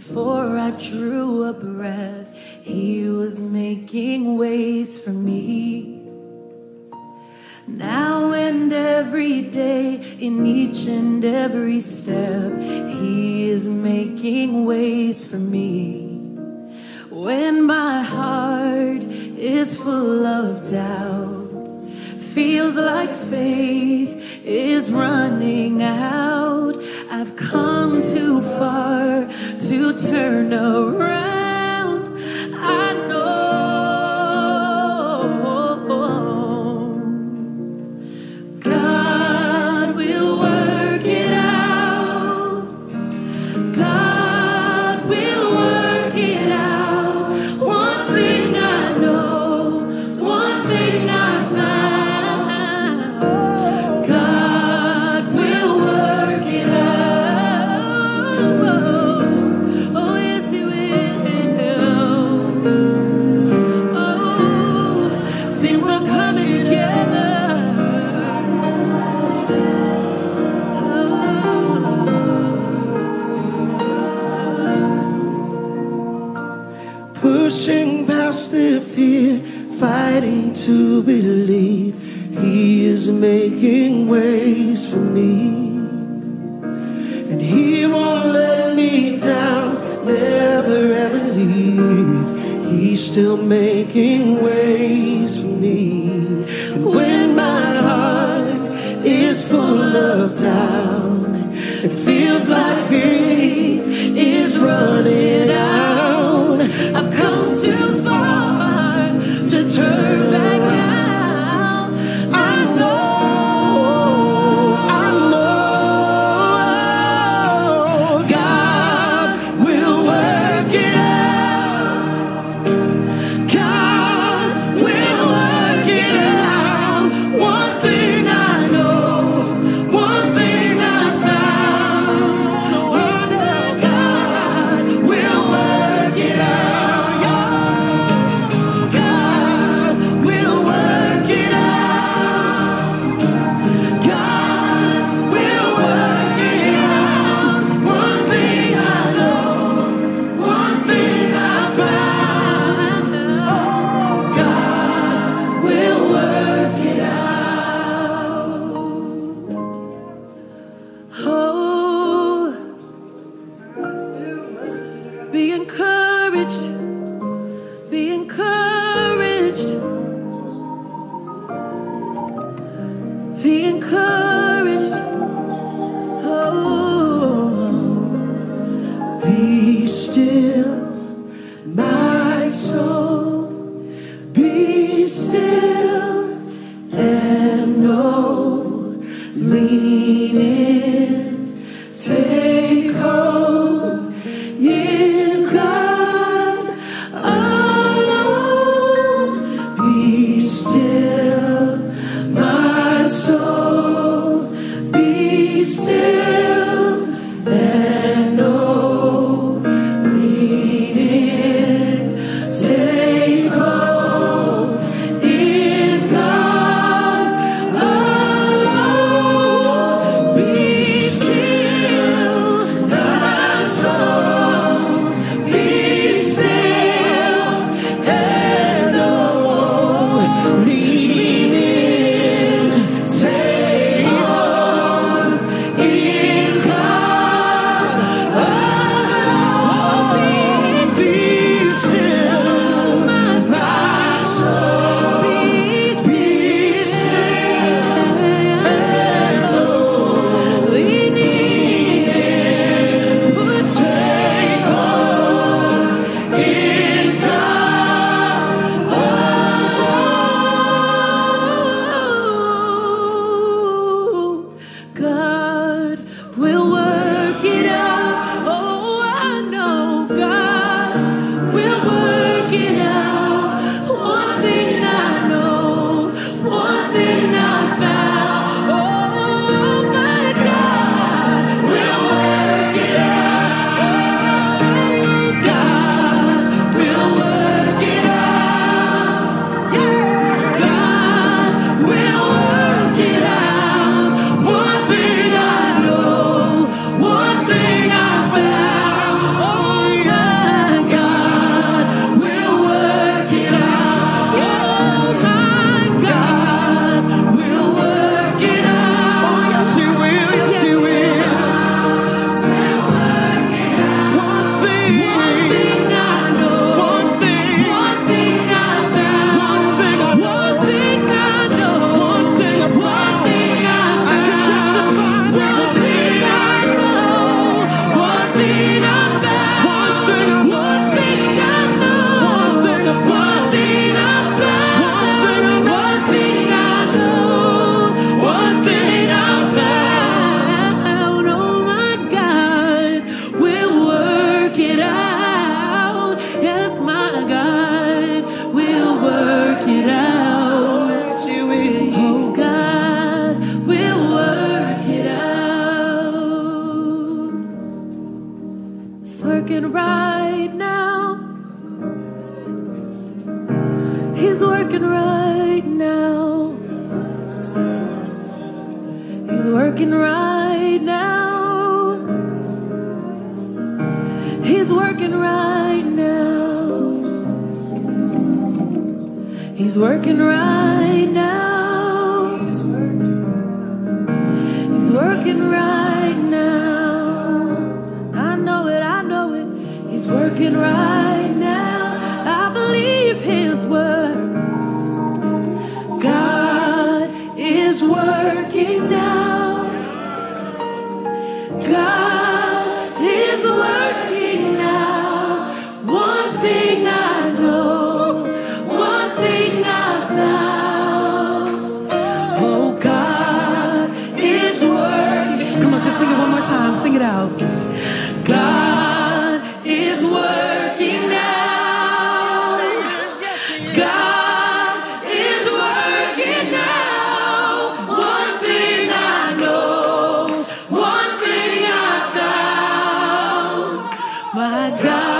Before I drew a breath, He was making ways for me. Now and every day, in each and every step, He is making ways for me. When my heart is full of doubt, feels like faith is running out. I've come too far to turn around. To believe He is making ways for me. And He won't let me down, never ever leave. He's still making ways for me. When my heart is full of doubt, it feels like faith lean in, take hold. working right now. He's working right now. He's working right now. He's working right now. He's working right now. He's working right. Working right My God.